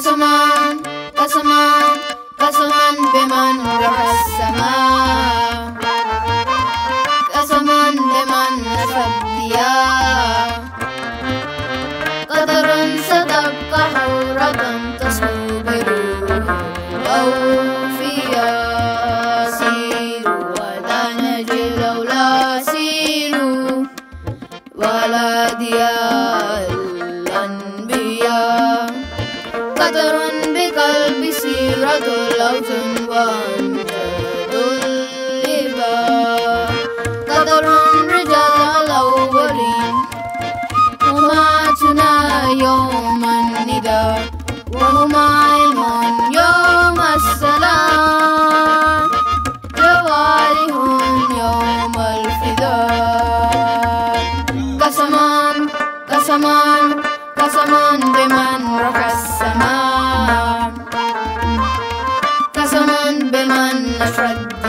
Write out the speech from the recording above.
قسما قسما قسما بمن رفع السماء. قسما بمن نفى الضياء قدر ستبقى حورة تصفو بروح الأوفياء ولا ديار. Satarun Bikal Bisi Ratul Autun Bahan Jadul Liba. Satarun Alau Wali Umatuna Yoman Nida. Wahumaimon Yom Kasaman, kasaman, kasaman, beman, rah. my friend.